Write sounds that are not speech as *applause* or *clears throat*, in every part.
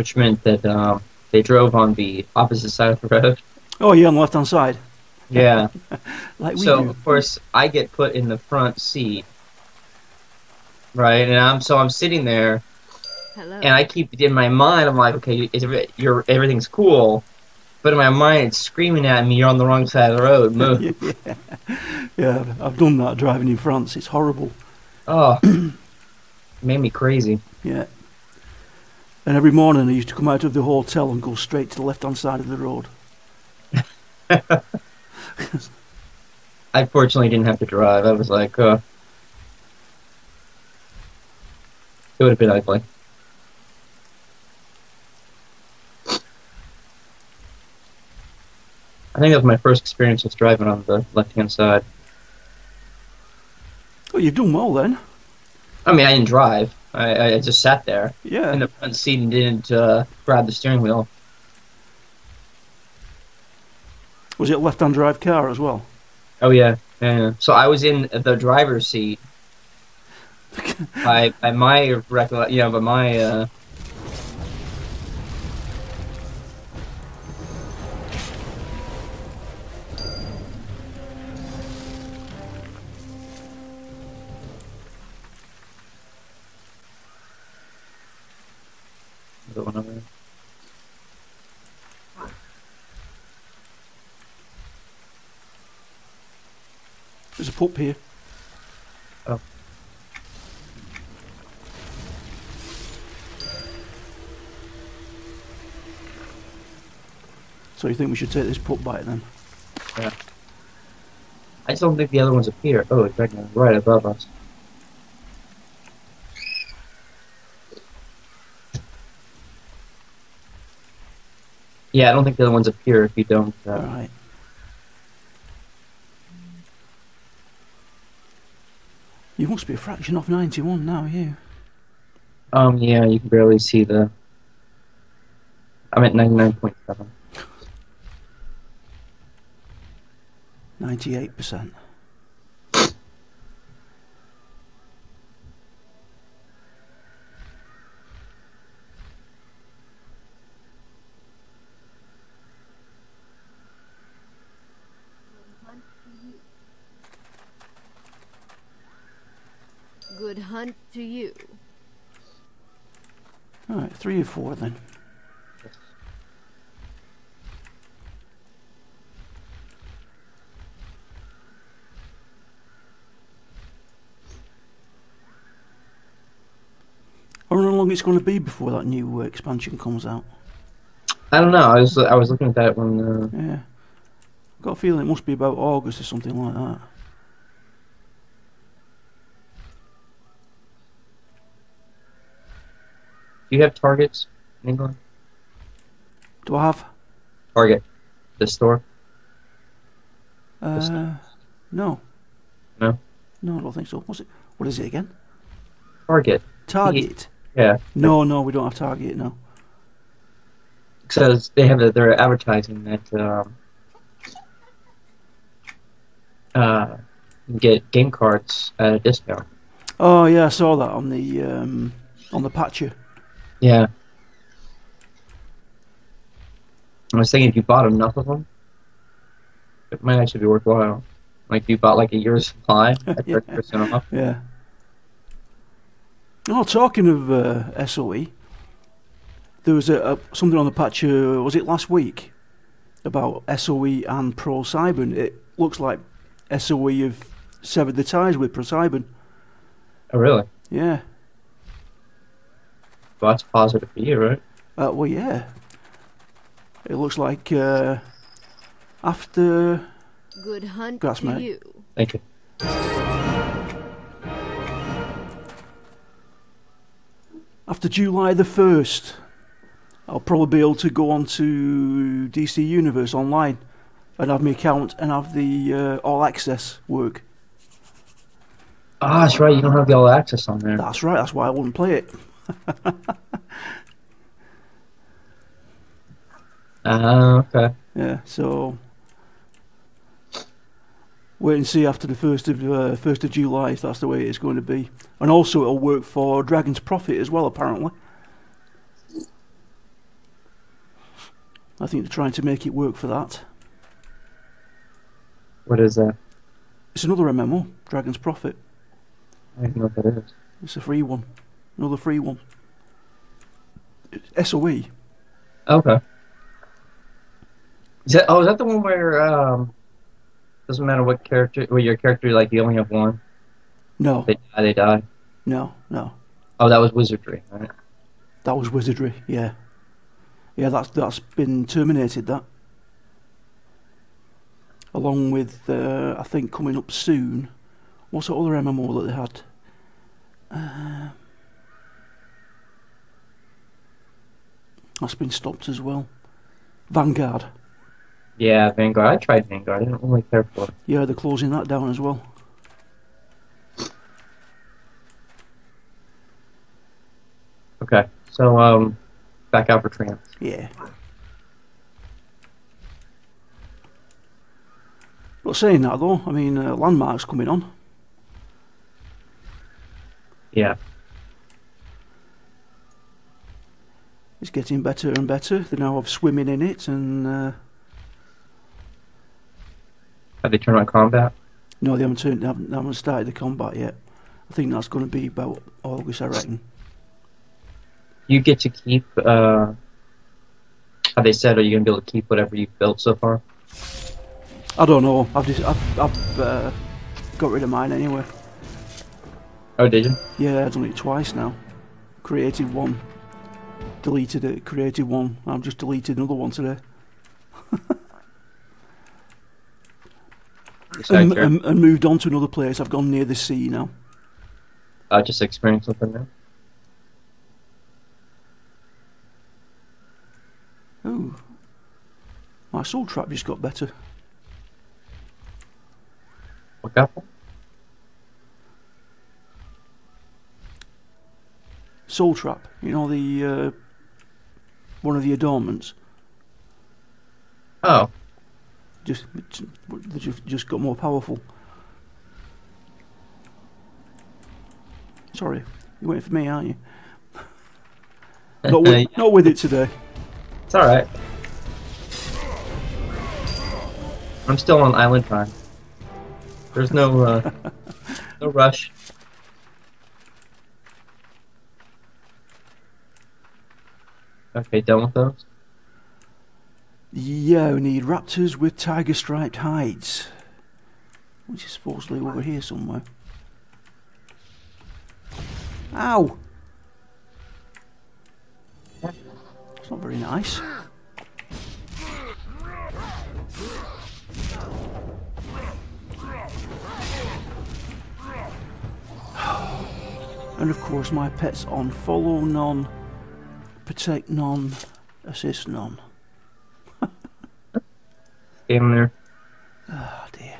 which meant that um, they drove on the opposite side of the road. Oh, yeah, on the left hand side. Yeah. *laughs* Like we so do. of course I get put in the front seat, right? And I'm so I'm sitting there, Hello. and I keep it in my mind I'm like, okay, is you're everything's cool, but in my mind it's screaming at me, you're on the wrong side of the road, move. *laughs* yeah, yeah, I've done that driving in France. It's horrible. oh, *clears throat* made me crazy. Yeah. And every morning I used to come out of the hotel and go straight to the left hand side of the road. *laughs* I fortunately didn't have to drive. I was like, uh, it would have been ugly. I think that was my first experience with driving on the left-hand side. Oh, you've done well then. I mean, I didn't drive. I, I just sat there Yeah. in the front seat and didn't uh, grab the steering wheel. Was it a left hand drive car as well? Oh yeah, yeah. So I was in the driver's seat. *laughs* by by my recollection, you know, by my uh, The one over there. There's a pup here. Oh. So you think we should take this pup bite then? Yeah. I just don't think the other ones appear. Oh, it's right, right above us. Yeah, I don't think the other ones appear if you don't. Uh, Alright. You must be a fraction off 91 now, you. Um, yeah, you can barely see the. I'm at 99.7. 98%. Good hunt to you. Alright, three or four then. I wonder how long it's going to be before that new uh, expansion comes out. I don't know. I was I was looking at that when. Uh, Yeah. Got a feeling it must be about August or something like that. Do you have Targets in England? Do I have? Target, the store. Uh, no. No? No, I don't think so. What's it? What is it again? Target. Target. Yeah, No, no, we don't have Target. No. because they have a, they're advertising that um, uh, get game cards at a discount. Oh yeah, I saw that on the um, on the patcher. Yeah. I was thinking if you bought enough of them, it might actually be worthwhile. Like if you bought like a year's supply at Yeah. *laughs* thirty percent off. Yeah. Oh, talking of uh, SOE, there was a, a something on the patch. Uh, was it last week about SOE and ProSieben? It looks like SOE have severed the ties with ProSieben. Oh really? Yeah. Well, that's positive for you, right? Uh, well, yeah. It looks like uh, after Good hunt Grass, to mate. you. Thank you. after July the first, I'll probably be able to go on to DC Universe online and have my account and have the uh, all access work. Ah, that's right. You don't have the all access on there. That's right. That's why I wouldn't play it. Ah, okay. Yeah. So wait and see after the first of uh, first of July if that's the way it's going to be. And also it'll work for Dragon's Prophet as well, apparently. I think they're trying to make it work for that. What is that? It's another MMO, Dragon's Prophet. I don't know what that is. It's a free one. Another free one. It's SOE. Okay. Is that oh is that the one where um doesn't matter what character what your character like you only have one? No, They die, they die. no, no. Oh that was wizardry, right? That was Wizardry, yeah. Yeah, that's that's been terminated, that. Along with, uh, I think, coming up soon. What's the other MMO that they had? Uh, that's been stopped as well. Vanguard. Yeah, Vanguard. I tried Vanguard, I didn't really care for it. Yeah, they're closing that down as well. Okay. So um back out for trance. Yeah. But saying that though, I mean, uh, Landmark's coming on. Yeah. It's getting better and better. They now have swimming in it, and uh, Have they turned on combat? no, they haven't turned, they haven't, they haven't started the combat yet. I think that's going to be about August, I reckon. You get to keep uh have they said are you gonna be able to keep whatever you've built so far? I don't know. I've just I've, I've uh, got rid of mine anyway. Oh did you? Yeah, I've done it twice now. Created one, deleted it. Created one. I've just deleted another one today. And, and, and moved on to another place. I've gone near the sea now. I just experienced something now. Ooh. My soul trap just got better. What couple? Soul trap. You know the uh, one of the adornments. Oh. Just just just got more powerful. Sorry, you're waiting for me, aren't you? *laughs* Not with, not with it today. It's alright. I'm still on island time. There's no uh *laughs* no rush. Okay, done with those? Yeah, we need raptors with tiger striped hides. Which is supposedly over here somewhere. Ow! It's not very nice. And of course, my pet's on follow none, protect none, assist none. Game there. Oh dear.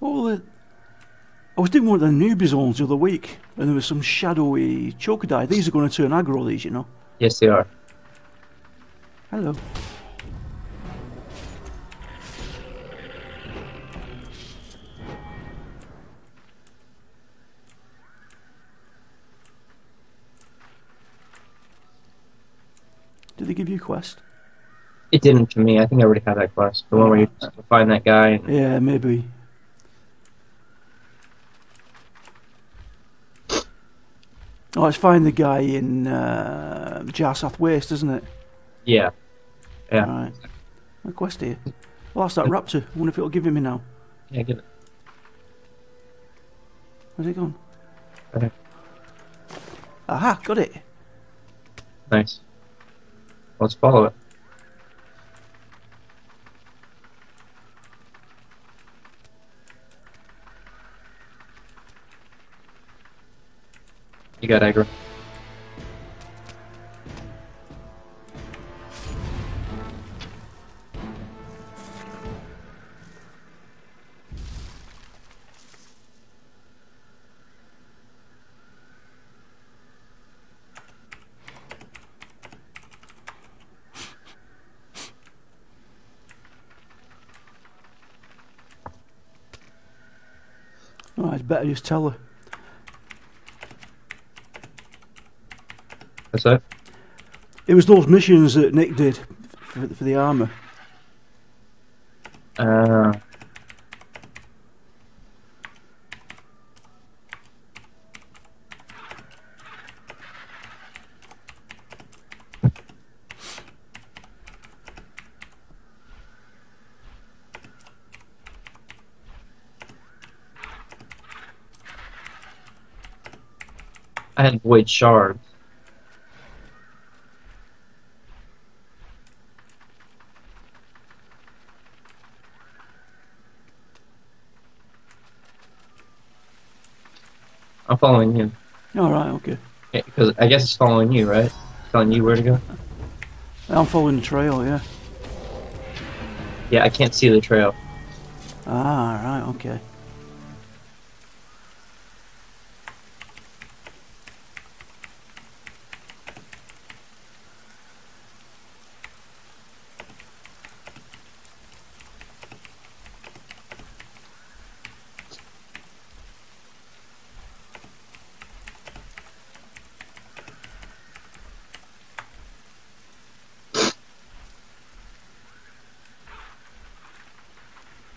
Oh, the, I was doing one of the newbie zones the other week, and there was some shadowy chocodile. These are going to turn aggro, these, you know. Yes they are. Hello. Give you a quest? It didn't to me. I think I already had that quest. The one where you find that guy and Yeah, maybe. Oh, it's find the guy in uh, Jarsath Waste, isn't it? Yeah. Yeah. Right. A quest here. Well, that's that raptor. I wonder if it'll give him me now. Yeah, get it. Where's it gone? Okay. Aha, got it. Nice. Let's follow it. You got aggro. Oh, it's better just tell her. What's that? It was those missions that Nick did for, for the armour. Uh, I had void shards. I'm following you. All right, okay. Because I guess it's following you, right? Telling you where to go. I'm following the trail, yeah. Yeah, I can't see the trail. Ah, right, okay.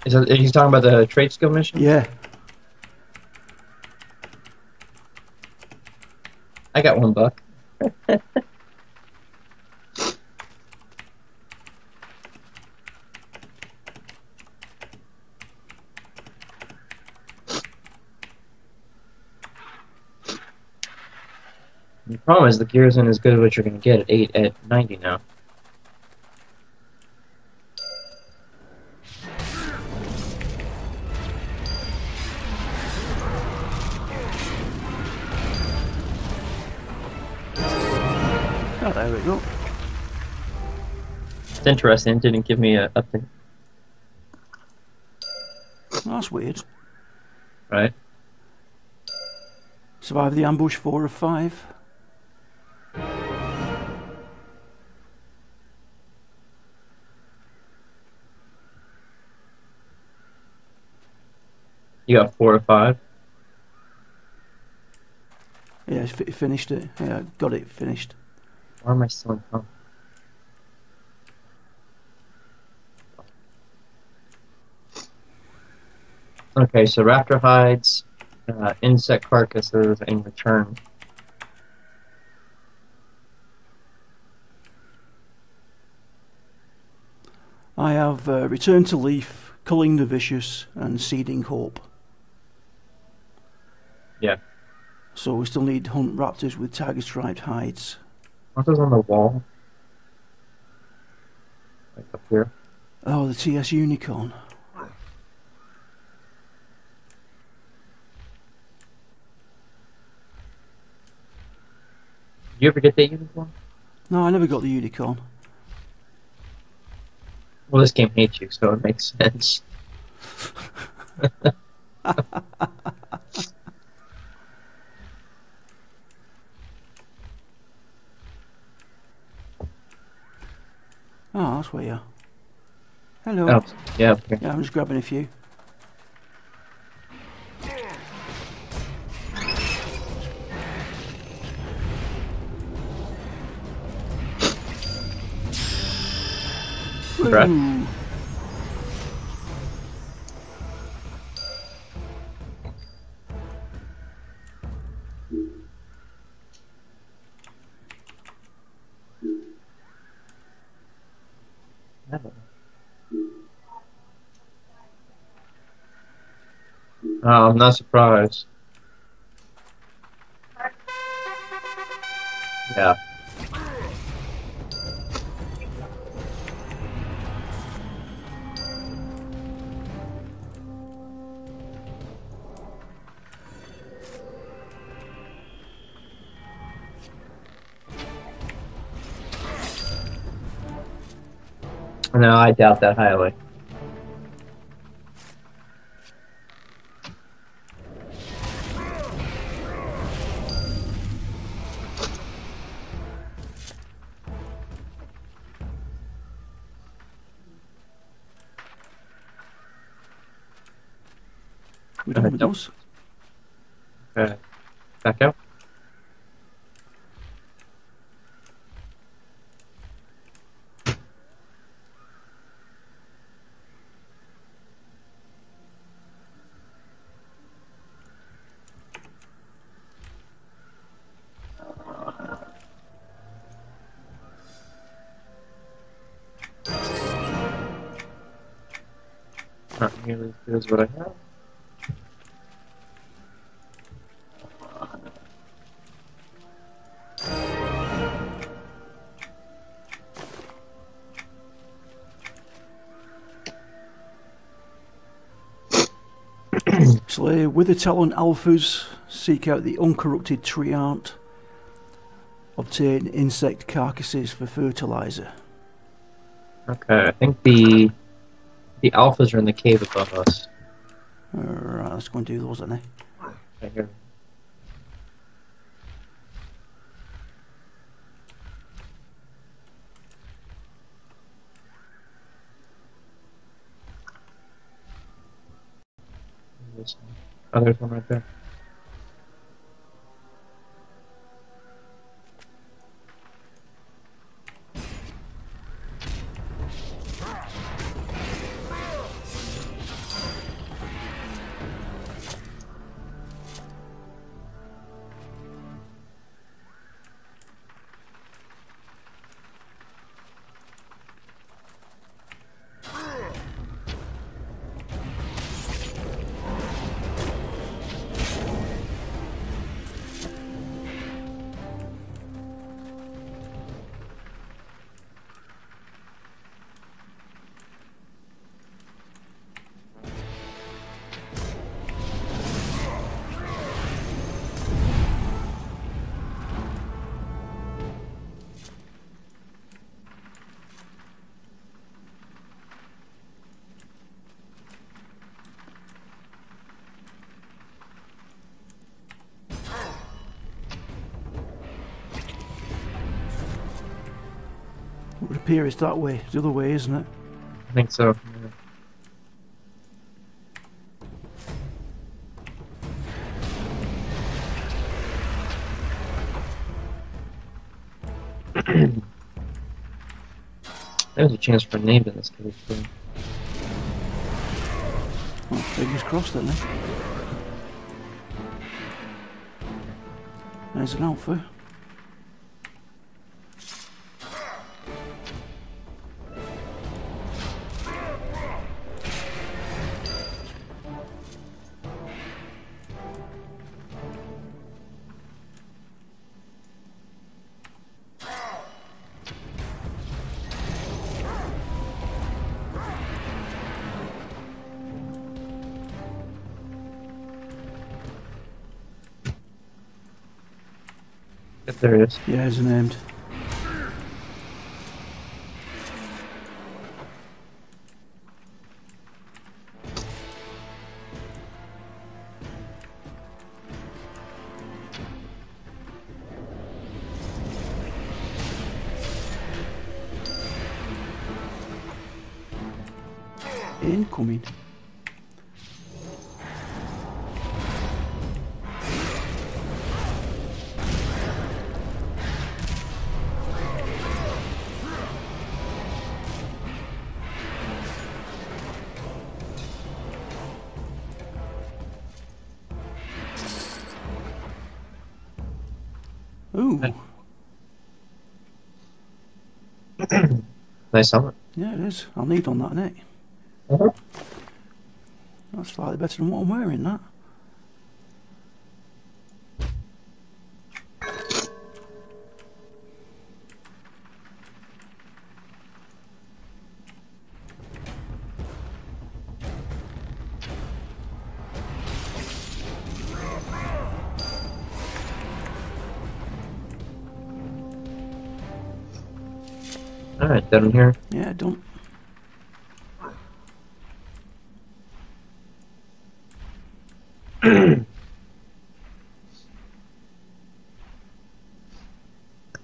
Is that, you talking about the trade skill mission? Yeah. I got one buck. *laughs* The problem is the gear isn't as good as what you're gonna get at eight at ninety now. It's interesting. It didn't give me a update, That's weird. right? Survive the ambush four of five. You got four or five. Yeah, finished it. Yeah, got it finished. Why am I still in home? Okay, so raptor hides, uh, insect carcasses, and return. I have uh, Return to Leaf, Culling the Vicious, and Seeding Hope. Yeah. So we still need Hunt Raptors with tiger striped hides. What is on the wall? Like up here. Oh, the TS Unicorn. You ever get that unicorn? No, I never got the Unicorn. Well, this game hates you, so it makes sense. *laughs* Oh, that's where you are. Hello. Oh, yeah. Okay. Yeah, I'm just grabbing a few. Right. Ooh. Oh, I'm not surprised. Yeah. No, I doubt that highly. Not nearly as good as what I have. Slay uh, with the Talon Alphas, seek out the uncorrupted treant, obtain insect carcasses for fertilizer. Okay, I think the the alphas are in the cave above us. Alright, let's go and do those then. Eh? Right here. Oh, there's one right there. It's that way, it's the other way, isn't it? I think so. *clears throat* There's a chance for a name in this case too. Well, fingers crossed then. Eh? There's an alpha. There is. Yeah, it's named. Ooh, *clears throat* Nice helmet. yeah, it is. I'll need on that, innit? Uh-huh. That's slightly better than what I'm wearing, that. Down here. Yeah, don't. *clears throat*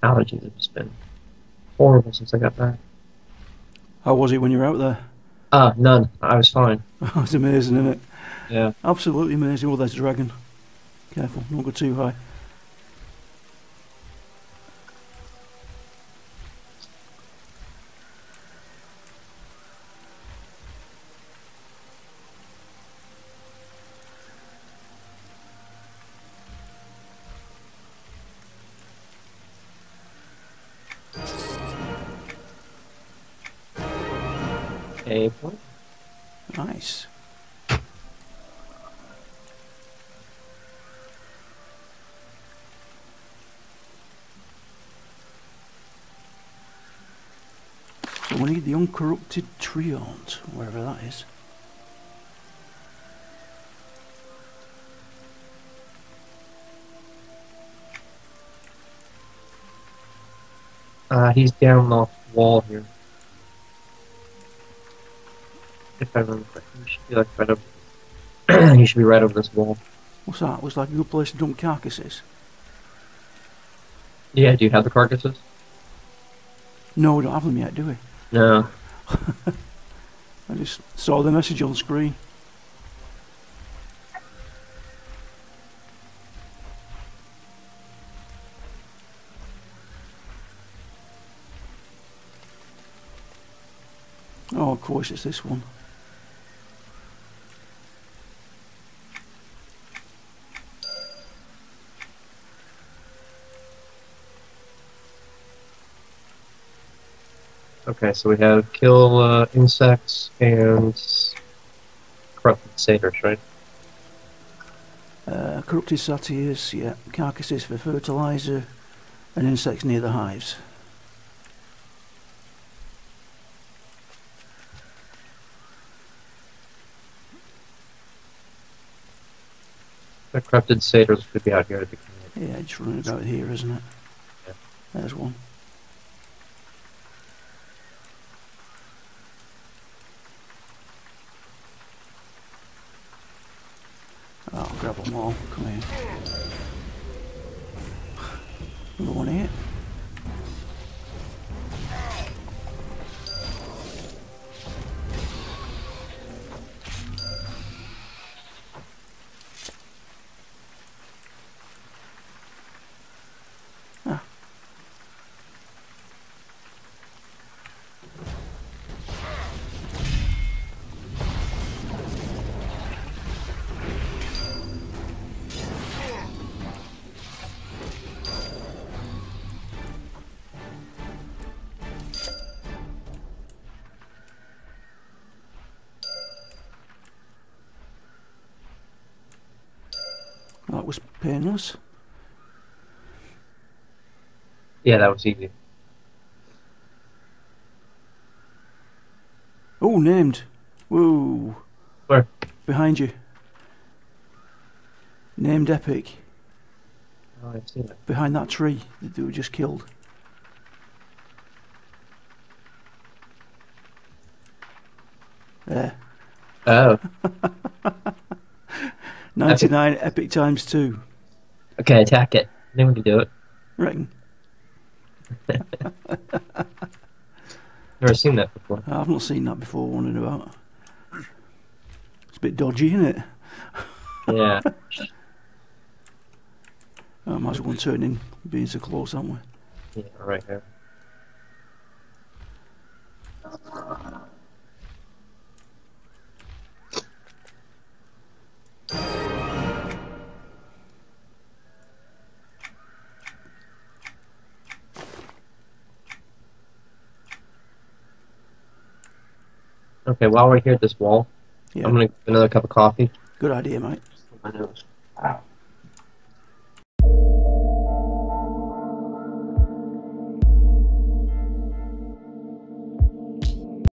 Allergies have just been horrible since I got back. How was it when you were out there? Ah, none. I was fine. *laughs* it's amazing, isn't it? Yeah. Absolutely amazing. Oh, there's a dragon. Careful, don't go too high. We need the uncorrupted treant, wherever that is. Uh, he's down the wall here. If I remember correctly, he should be like right up. *clears throat* he should be right over this wall. What's that? It looks like a good place to dump carcasses. Yeah, do you have the carcasses? No, we don't have them yet, do we? No. *laughs* I just saw the message on screen. Oh, of course, it's this one. Okay, so we have kill uh, insects and corrupted satyrs, right? Uh, corrupted satyrs, yeah, carcasses for fertilizer, and insects near the hives. The corrupted satyrs could be out here at the beginning. Yeah, it's running about here, isn't it? Yeah. There's one. I'll grab them all. Come here. Another one here. That was painless. Yeah, that was easy. Oh, named. Whoa. Where? Behind you. Named Epic. Oh, I've seen it. Behind that tree that they were just killed. There. Oh, *laughs* 99 Epic times 2. okay, attack it. Anyone can do it. Reckon. Never seen that before. I've not seen that before, wondering about. It's a bit dodgy, isn't it? Yeah. *laughs* I might as well turn in, being so close, aren't we? yeah, right here. Okay, while we're here at this wall, Yeah. I'm gonna get another cup of coffee. Good idea, mate. Ow.